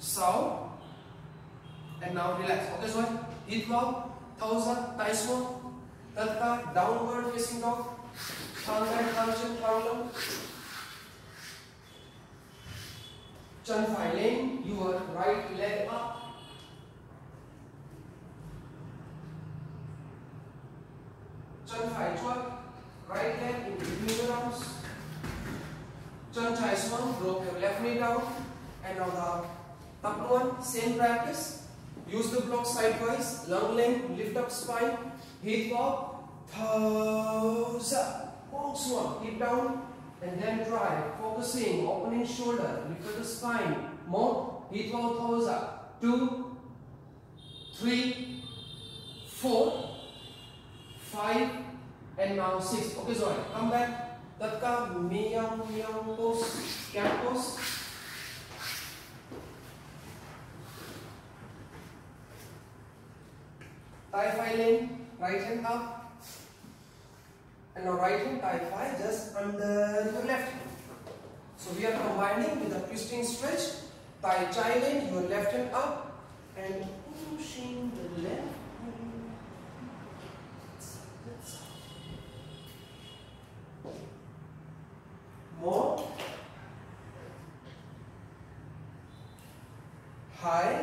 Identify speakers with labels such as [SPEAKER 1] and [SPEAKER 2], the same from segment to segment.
[SPEAKER 1] sau and now relax okay so hít vào thâu ra tay xuống. Tất cả downward facing dog thang tay thang chân thang lưng. Chân phải lên your right leg up. Chân phải chuốt right leg in between your arms. Chân trái xuống drop your left knee down. And now the tập luôn same practice. Use the block sideways. Long length lift up spine. Hip up toes up. Long swan hip down. And then drive focusing opening shoulder lift up the spine. More hip up up. Two three four five and now six. Okay rồi come back. Cả meow meow pose. Cat pose thigh five right hand up. And now right hand thigh five just under your left hand. So we are combining with a twisting stretch. Thigh child your left hand up. And pushing the left more. High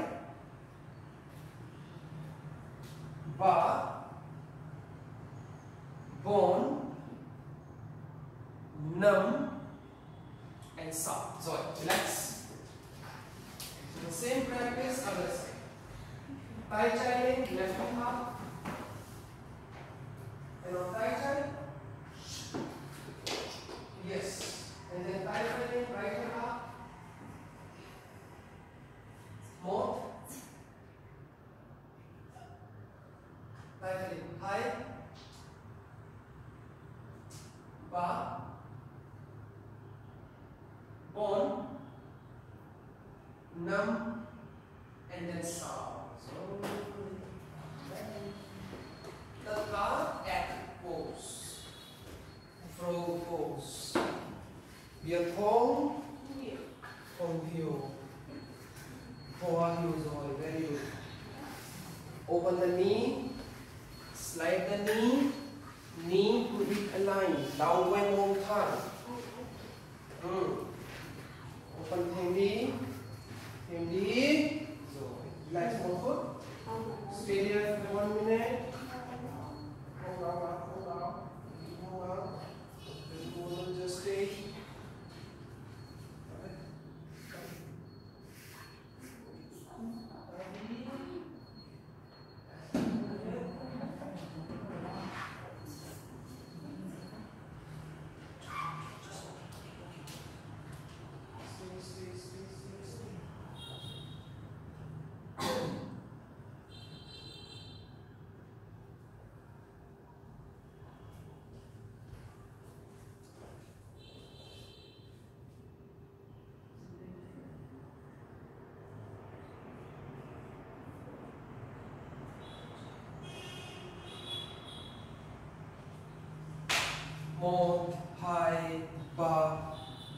[SPEAKER 1] một, hai, ba,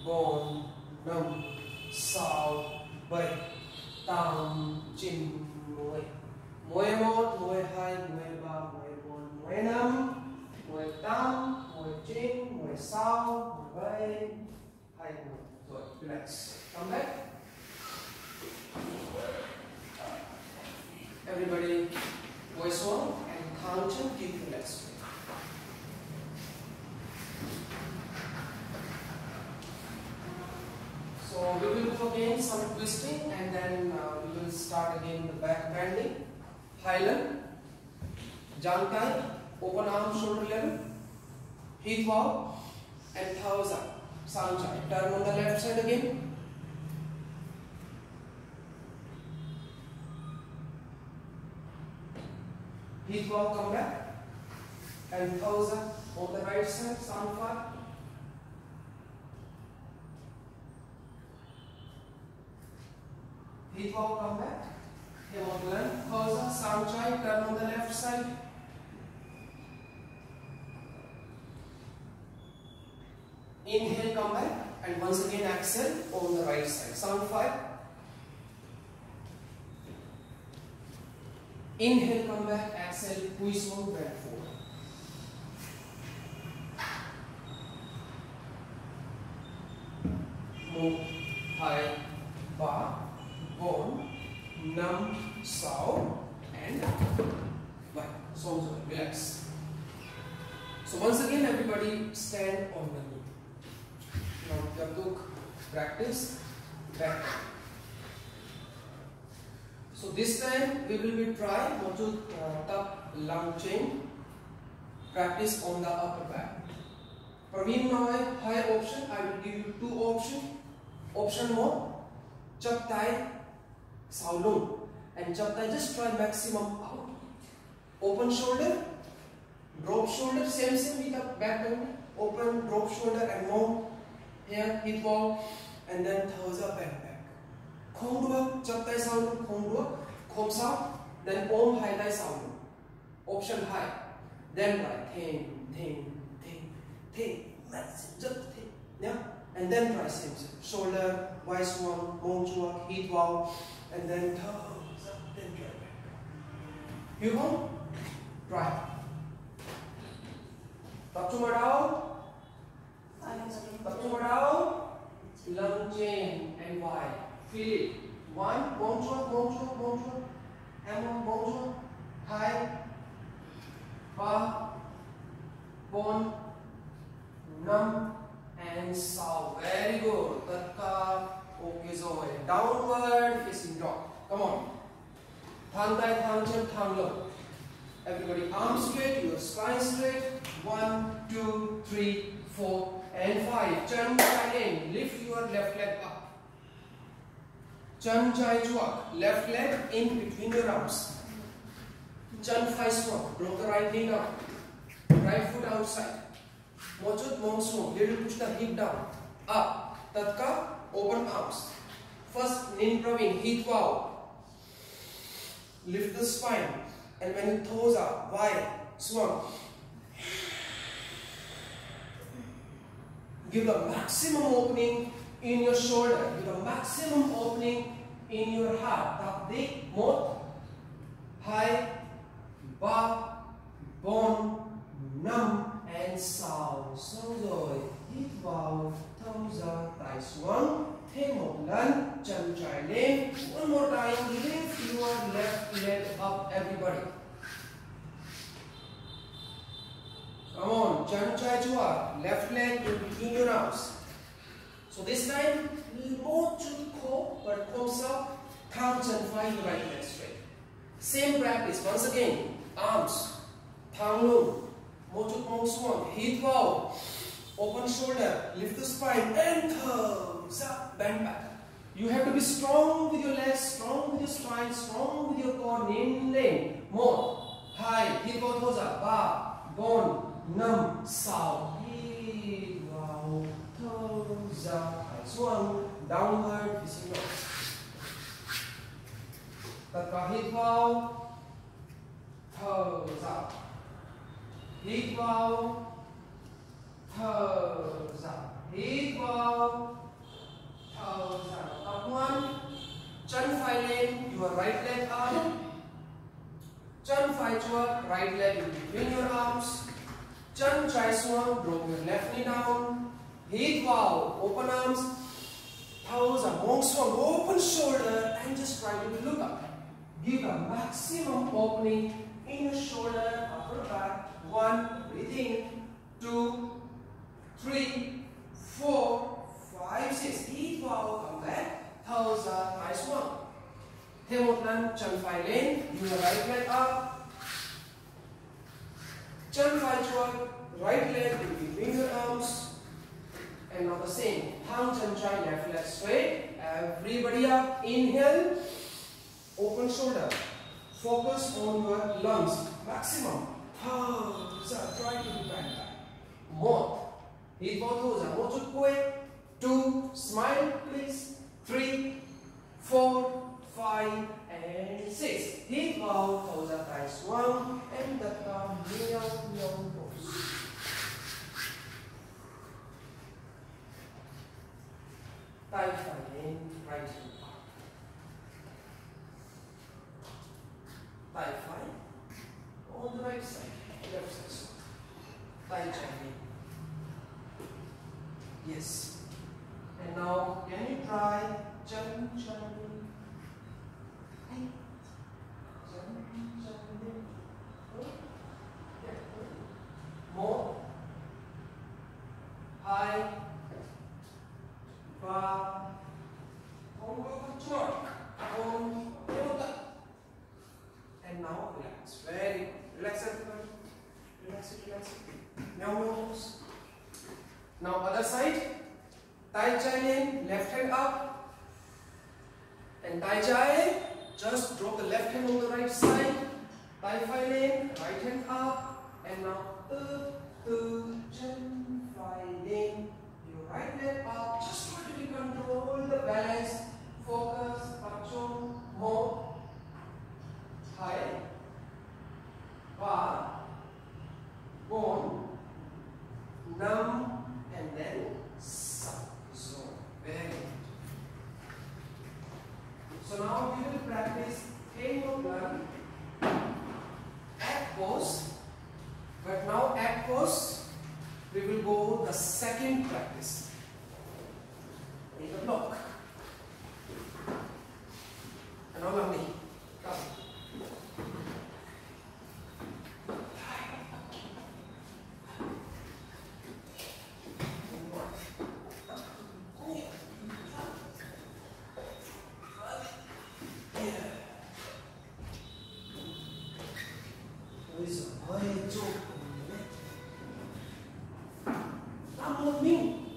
[SPEAKER 1] bốn, năm, sáu, bảy, tám, chín, mười. Mười một, mười hai, mười ba, mười bốn, mười năm, mười tám, mười chín, mười sáu, mười bảy, hai mươi rồi, relax. Come back. Everybody voice one and count and keep relaxed So we will do again some twisting and then uh, we will start again the back bending. Highland, tie, open arm shoulder level, hip walk and thousand. Sound chai. Turn on the left side again. Hip walk, come back. And thousand on the right side, sound. Hip walk, come back. Hosa, sound chai, turn on the left side. Inhale, come back, and once again exhale on the right side. Sound five. Inhale, come back. Exhale, twist one, bend forward. Move high, bar, numb, sound, and right. So, relax. So once again, everybody stand on the knee. Now, Jatuk practice back. So this time we will be try uh, tap lung chain. Practice on the upper back. Praveen now high option. I will give you two option. Option one, chap tai saulung and chap just try maximum out. Open shoulder, drop shoulder, same same with the back bend. Open, drop shoulder and more here hip wall and then toes up and back. Khom đua, chập tay sau lưng khom then ôm hai tay sau. Option high, then right, thing, thing, thing, thing. Let's just thing, yeah. And then try same same. Shoulder, wide swan, mông chua, hip wall, and then toes up, back. You home? Try. Tập trung vào đâu? Chân chai chuak. Left leg in between your arms. Chân phai swan. Drop the right knee down. Right foot outside. Mochut mong. Here you push the hip down. Up. Tatka. Open arms. First, Nin Praveen. Heat wow. Lift the spine. And when your toes are wide, swung. Give the maximum opening in your shoulder. Give the maximum opening in your heart. Tap dik, mot, high, ba, bone, nam, and sound. So rồi, hít vào, thâm ra, tay xuống. Thêm một lần, chân trái lên. One more time, lift your left leg up, everybody. Come on, chân trái chua, left leg in between your arms. So this time, more to core, but comes up, counts and find the right leg straight. Same practice, once again, arms, lung, mochuk mong swan, hit wow, open shoulder, lift the spine, and thumbs up, bend back. You have to be strong with your legs, strong with your spine, strong with your core, nin lane, more, high, hip toes up, ba, bone, năm sáu hít vào thở ra xuống downward facing dog tập cả hít vào thở ra hít vào thở ra hít vào thở ra tập one chân phải lên your right leg up chân phải chuột right leg in between your arms. Chân trái xuống, drop your left knee down. Hit vào, open arms. Are long swung, open shoulder, and just try to look up. Give a maximum opening in your shoulder, upper back. One, breathe in. Two, three, four, five, six. Hit wow, come back. Toes are uh, nice one. Thêm một lần, chân phải lên, your right leg up. on the right side, left side. By chiming. Yes. And now, can you try chiming, chiming? Chiming, chiming. mim.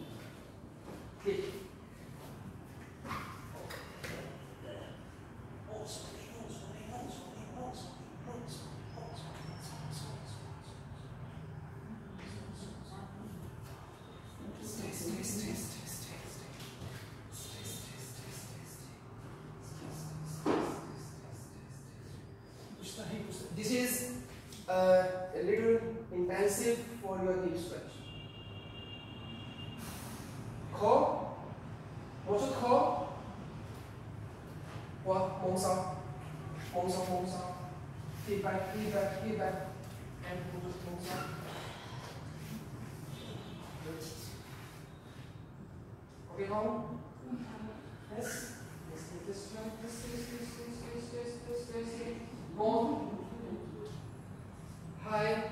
[SPEAKER 1] Pai,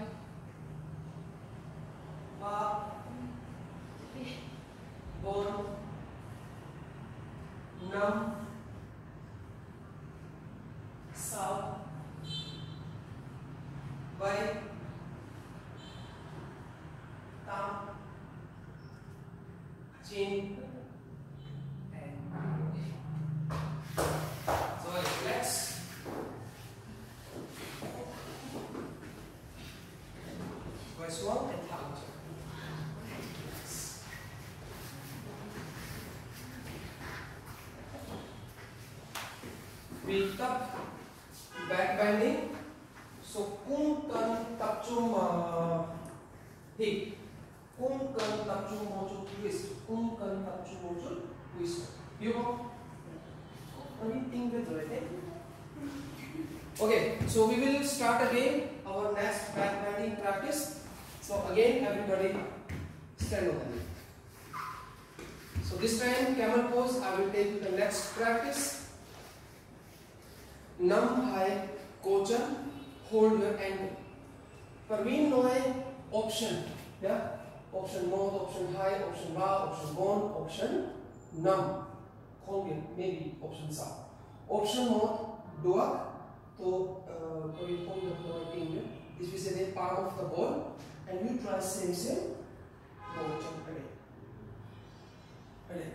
[SPEAKER 1] तब back bending सुकुम कन तपचुम ठीक कुम कन तपचुम मोचु twist कुम कन तपचुम मोचु twist you know everything with right okay so we will start again our next back bending practice so again everybody stand over so this time camel pose i will take the next practice नम हाय कोचन hold your and. परवीन नो है option, या? Option मोड option हाई option वा ऑप्शन बोन, ऑप्शन नम। खोंगे मे बी ऑप्शन सा। ऑप्शन मोड दुआ तो परवीन खोंग द फ्लोर टीम में this is a part of the ball, and you try same same ball jump करें करें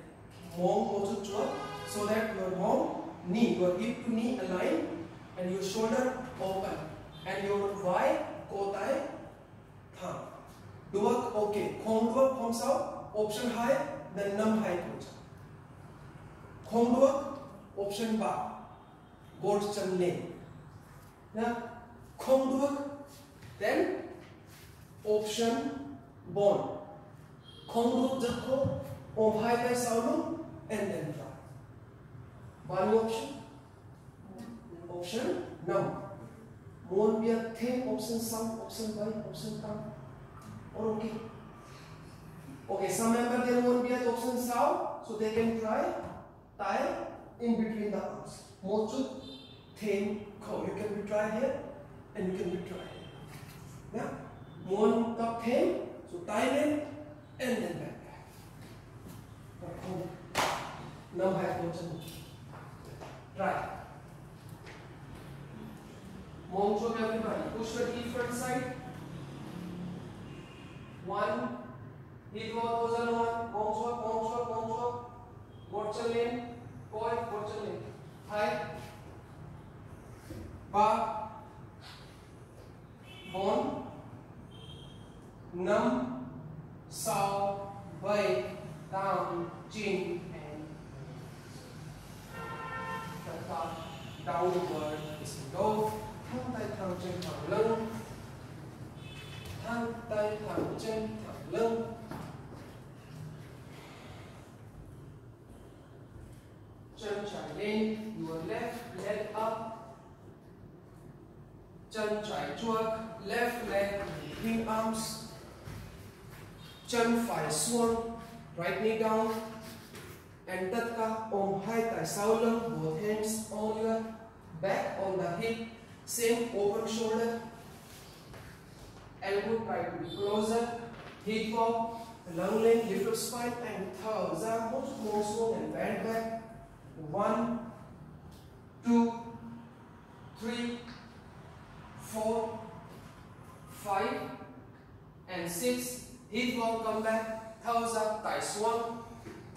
[SPEAKER 1] मॉम also चुआ so that your mom knee, your hip to knee align and your shoulder open and your Y, kotai, thumb. Duak okay. Khom duak comes out, option high, then num high goes. Khom duak, option ba, gold chan lane. Now, khom duak, then option bone. Khom duak jakho, om high by saulum, and then try. बायो option option number मोन बियर थे option सम option बाई option कम और okay okay some member there मोन बियर ऑप्शन साउ so they can try tie in between the arms मोचु थे को you can be try here and you can be try here या मोन का थे so tie then and then back number है question have motion. Try. Moncho everybody. Push the knee front side. One. Hit one, thousand one. Moncho, moncho, moncho. Gorcha lane. Koi, gorcha lane. High. Ba. Bon. Num. Sao. Bay. Down. Chin. And. Downward is đô, thắt tay thẳng chân thẳng lưng. Thắt tay thẳng chân thẳng lưng. Chân trái lên your left leg up chân trái chuột left leg between arms. Chân phải xuống right knee down. And tất cả ôm sau lưng both hands on your back on the hip same open shoulder. Elbow try to be closer. Hip pop, long leg, lift up spine and thumbs up. Most more swung and bend back. One, two, three, four, five, and six. Hip pop, come back. Thumbs up, thigh swung.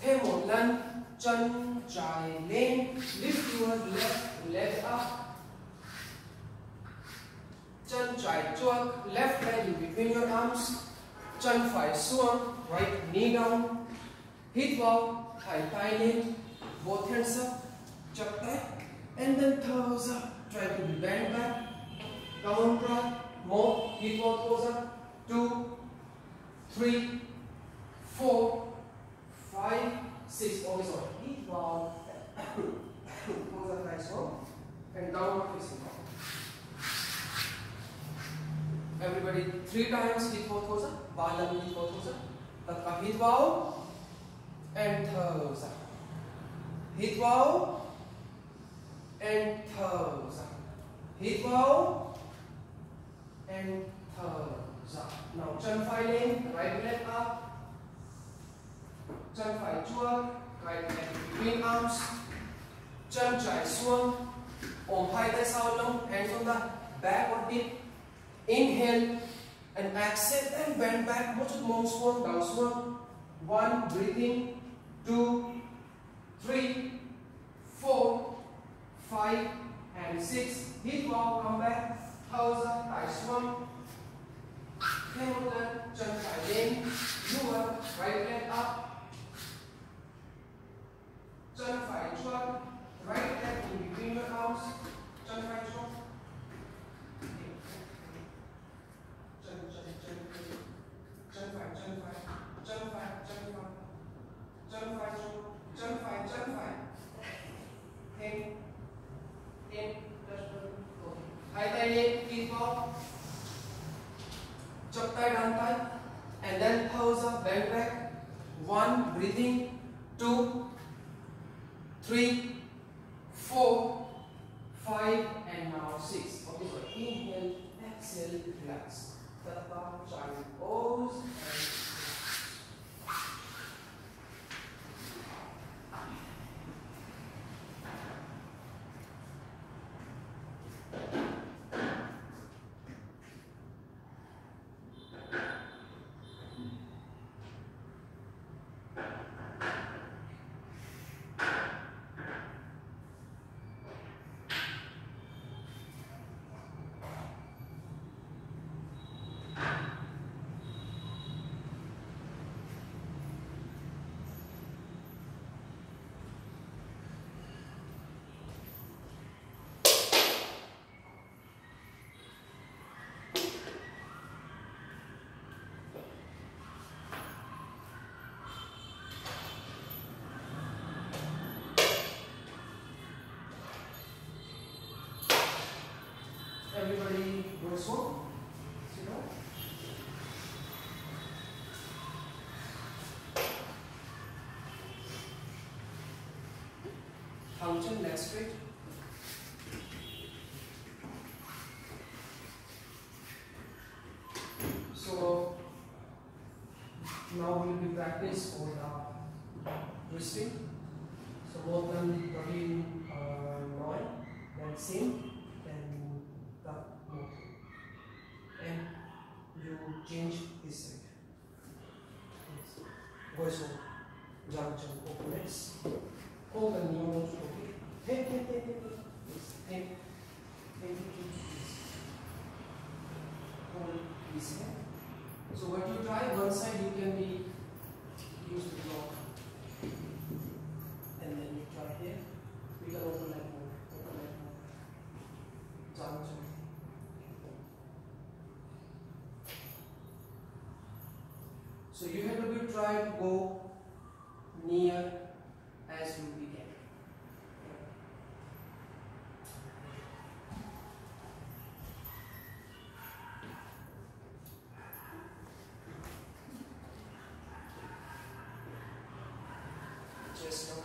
[SPEAKER 1] Thêm một lần, chân trải lên, lift your left leg up. Chân trái chuông left leg in between your arms. Chân phải xuống right knee down. Hít vào hai tay lên both hands up chắp tay and then toes up try to bend back. Down try more hít vào toes up. Two three four five six oh sorry hít vào toes up nice one and downward facing Everybody three times toes up. Balam toes up. Tatka hit wow and toes up. Hit wow and toes up. Hit wow and up. Now phải lên, right leg up. Chân phải chuông, right leg between arms. Chân trái xuống, ôm hai tay sau lưng, hands on the back or hip. Inhale and exhale and bend back. Much more swan, down swan. One, breathing. Two, three, four, five, and six. Hit wall, come back. Thousand, thigh swan. Hamilton, chân phải lên. Lower, right function next week. So now we will be practice for the twisting. So you have to be try to go near as you can. Just don't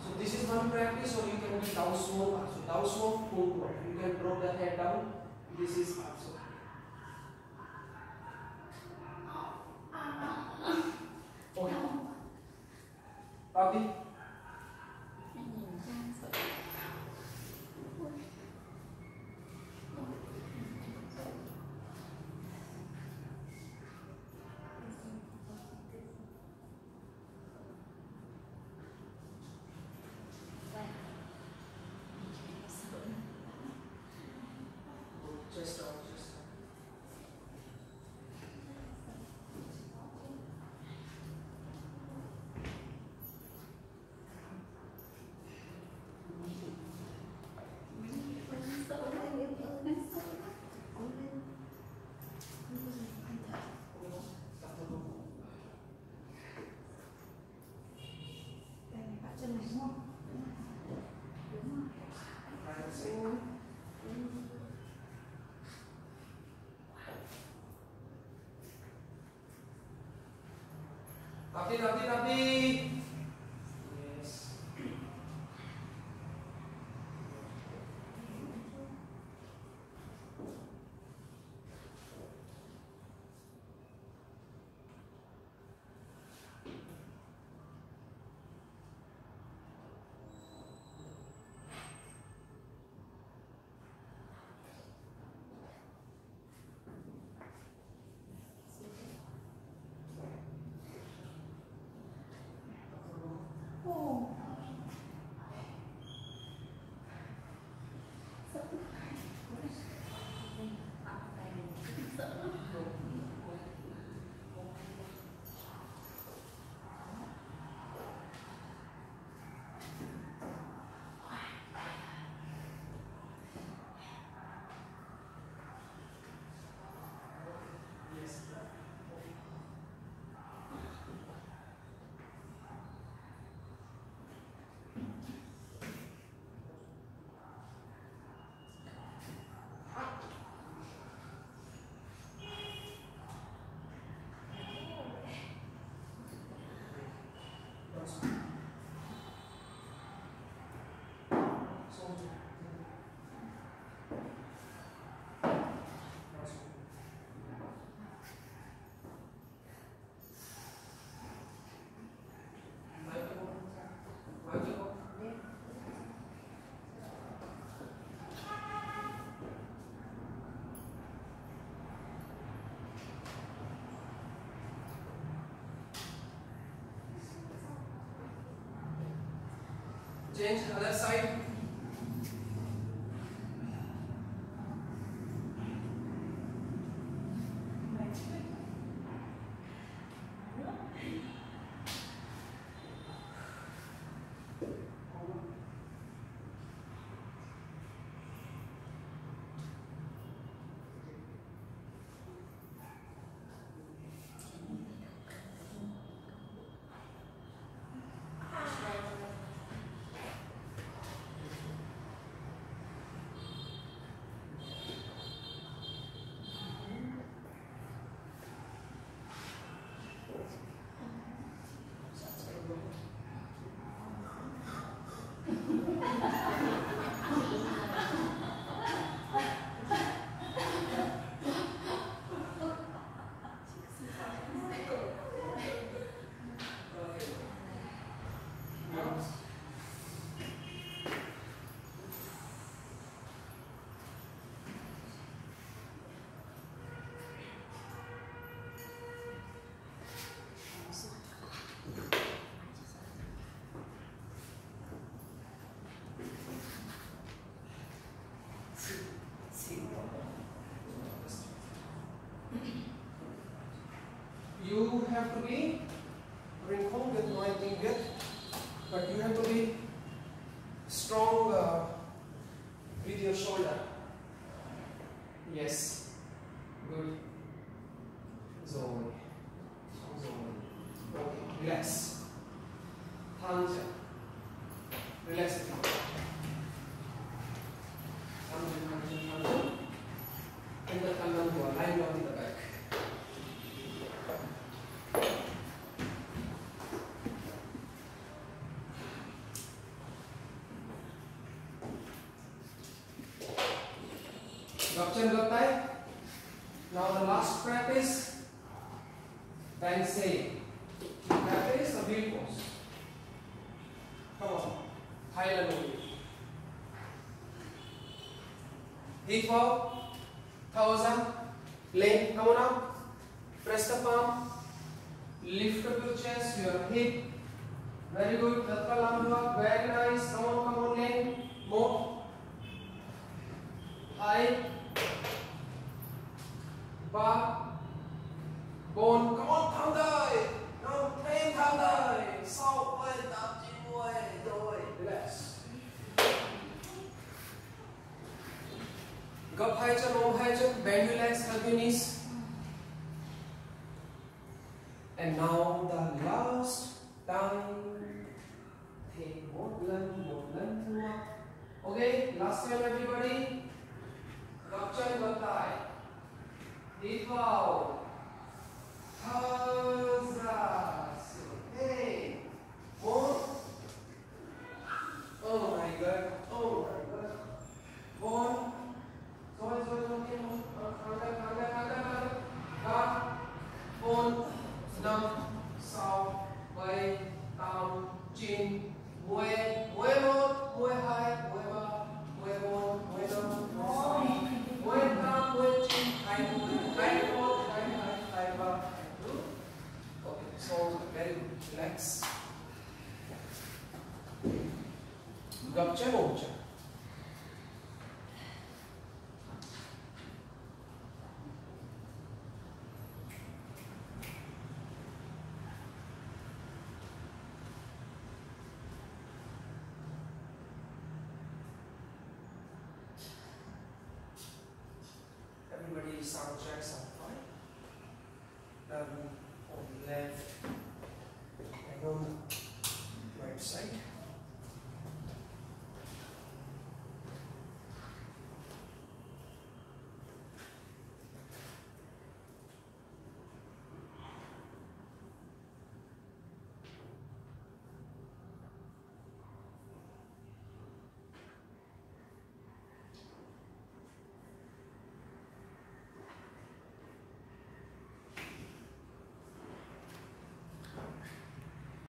[SPEAKER 1] So this is one practice or you can do down smoke. So down smoke, the head down this is
[SPEAKER 2] Rapi, rapi,
[SPEAKER 1] rapi. change other side. You have to be wrinkle with my with, but you have to Gapchan gaptai. Now the last practice. Bang say. Practice the wheel pose. Come on. Highland movie. Hip hop. Thousand. Lane. Come on up. Press the palm. Lift up your chest, your hip. Very good. Tatkal arm work. Very nice. Come on, come on, lane. More. High. And now the last time. Take một lần, một lần thua. Okay, last time everybody. Hít vào. Thở ra. Hey. One. Oh my god. Oh my god. One. Rồi, rồi, rồi, kia một. Kháng ra, kháng ra, kháng ra, kháng ra. Ba. Bốn. Năm. Sáu. Bảy. Tám. Chín. Mười. Mười một. Mười hai. Mười ba. Mười bốn. Mười năm. Mười sáu. Mười tám. Mười chín. Hai mươi. Hai một. Hai hai. Hai ba. Hai two. Okay, so ổn chân. Everybody sound checks are fine. Um, on left on